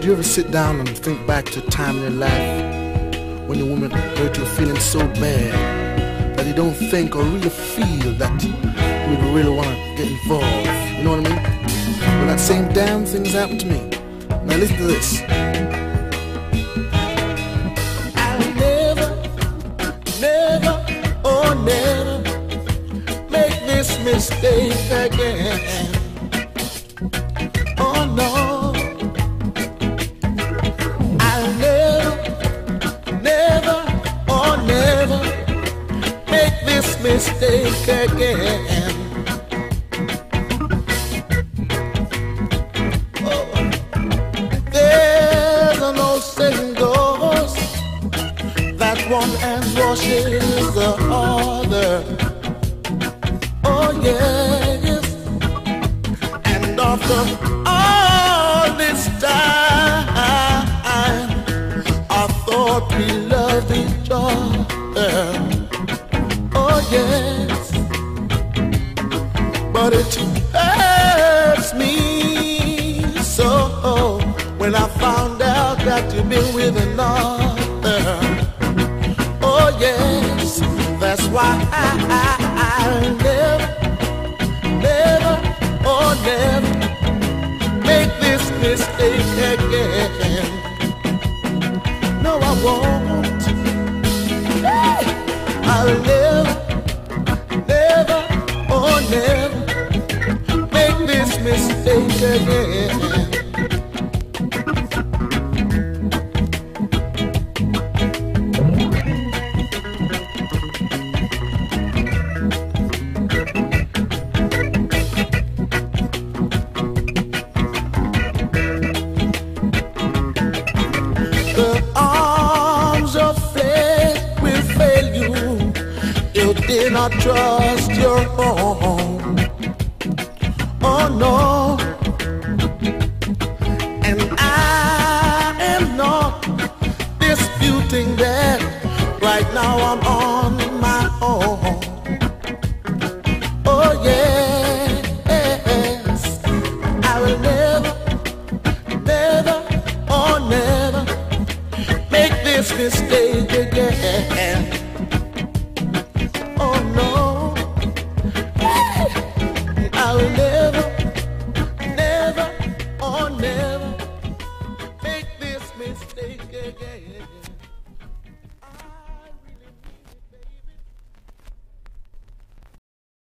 Do you ever sit down and think back to a time in your life when your woman hurt you feeling so bad that you don't think or really feel that you would really want to get involved? You know what I mean? Well, that same damn thing has happened to me. Now listen to this. I'll never, never, oh never make this mistake again. This mistake again. Oh. There's an old saying goes that one hand washes the other. Oh yes, and after all this time, I thought we loved each other. Yes, but it hurts me so when I found out that you've been with another. Oh yes, that's why I, I, I'll never, never, oh never make this mistake again. No, I won't. I'll never, never make this mistake again. The arms of will fail you. You did not trust your own. This Day again.